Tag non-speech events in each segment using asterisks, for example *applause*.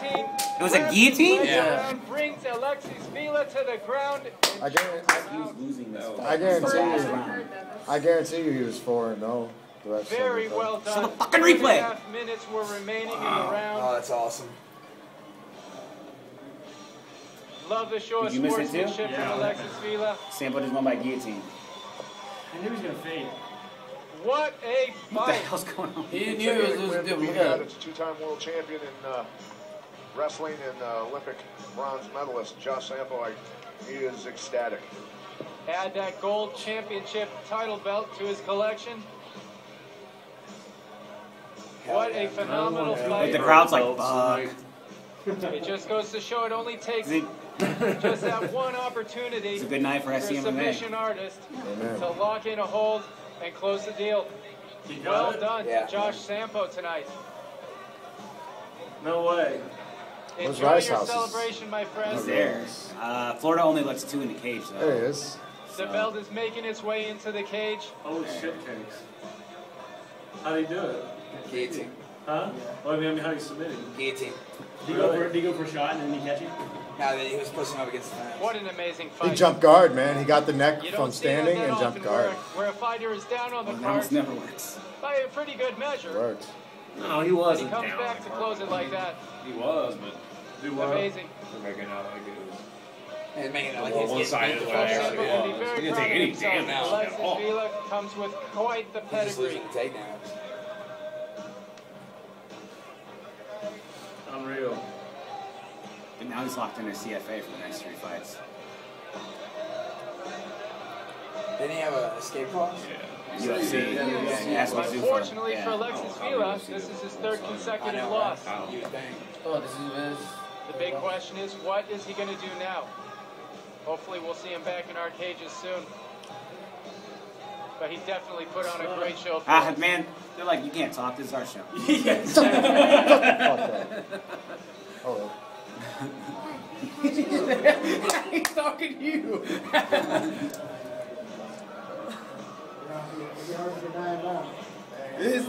guillotine. It was a guillotine? Yeah. Brings Alexis Vila to the ground. I guarantee, I guarantee you, I guarantee you he was four and no. the rest of Very well done. the fucking Two and a replay. half minutes were remaining in the round. Oh, that's awesome. Love the show Did you miss it too? sportsmanship Yeah. from Alexis Vila. Sampo just won by guillotine. I knew he was gonna fade. What a fight! What the hell's going on? He knew it was Win doing to beat good. It's a two-time world champion in uh, wrestling and uh, Olympic bronze medalist Josh Sampo. He is ecstatic. Add that gold championship title belt to his collection. What a phenomenal Like fight. the crowd's like, fuck. It just goes to show it only takes it- *laughs* just that one opportunity It's a good night for for a SCMMA. submission artist Amen. to lock in a hold and close the deal. Well it? done, Yeah. Josh Sampo tonight. No way. Those Enjoy rice your houses. celebration, my He's friends. there. Uh, Florida only lets two in the cage, There though. he is. The belt is making its way into the cage. Holy shit cakes. How'd he do it? Guillotine. Huh? Well, I mean, I mean, how he submitted? Guillotine. Did he go for, did he go for a shot and then he catch it? Now that he was pushing up against the fence. What an amazing fight. He jumped guard, man. He got the neck from don't see that standing and jumped guard. Where, where a fighter is down on the That card never works. by a pretty good measure. Worked. No, he He wasn't He comes down. back to close it like that. He was, but Do what? Amazing. they're making out like it was. And making it like Well, he's one getting side beat the the fuck way. out Sampo of Yeah. will be it. very He didn't take any himself. damage at Alexis all. Vila comes with quite the pedigree. He's just pedigree. losing the takedowns. Unreal. And now he's locked in his CFA for the next three fights. Didn't he have a escape clause? UFC. Yeah, he has to be Zuffa. Unfortunately Yeah. for Alexis Vila, this is his third consecutive know. loss. right? You would think. Oh, this is his. The big question is, what is he going to do now? Hopefully, we'll see him back in our cages soon. But he definitely put on a great show for Ah, us. man, they're like, you can't talk. This is our show. *laughs* Fuck that. Oh, *laughs* he's talking to you. *laughs*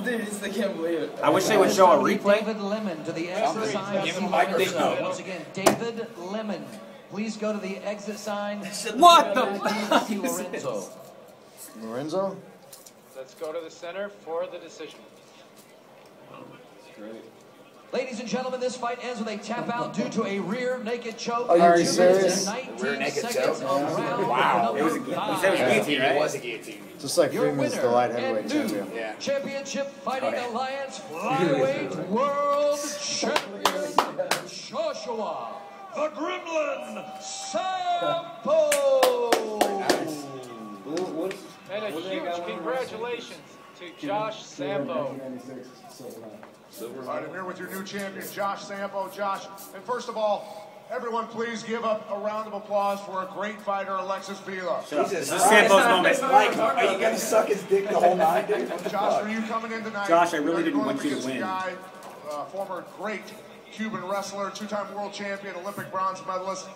This dude, I can't believe it. I wish they would show a replay. David Lemon to the Somebody exit sign. give him a microphone. Once again, David Lemon. Please go to the exit sign. *laughs* What the fuck is Lorenzo. Lorenzo? Let's go to the center for the decision. Ladies and gentlemen, this fight ends with a tap out due to a rear naked choke. Are you Two serious? Rear naked choke? round Wow. It was a- five. he it was a guillotine, It was a guillotine. Just like Your Freeman's winner the light heavyweight champion. Yeah. Championship Fighting Oh, yeah. Alliance *laughs* Flyweight World Champion Joshua the Gremlin Sampo. And a huge congratulations to Josh Sampo. All right, I'm here with your new champion, Josh Sampo. Josh, and first of all, everyone please give up a round of applause for a great fighter, Alexis Vila. Jesus This is Christ. Moment. Like, are you gonna suck his dick the whole night, dude? Josh, fuck? for you coming in tonight. Josh, I really didn't want you to win. Guy, uh, former great Cuban wrestler, two-time world champion, Olympic bronze medalist.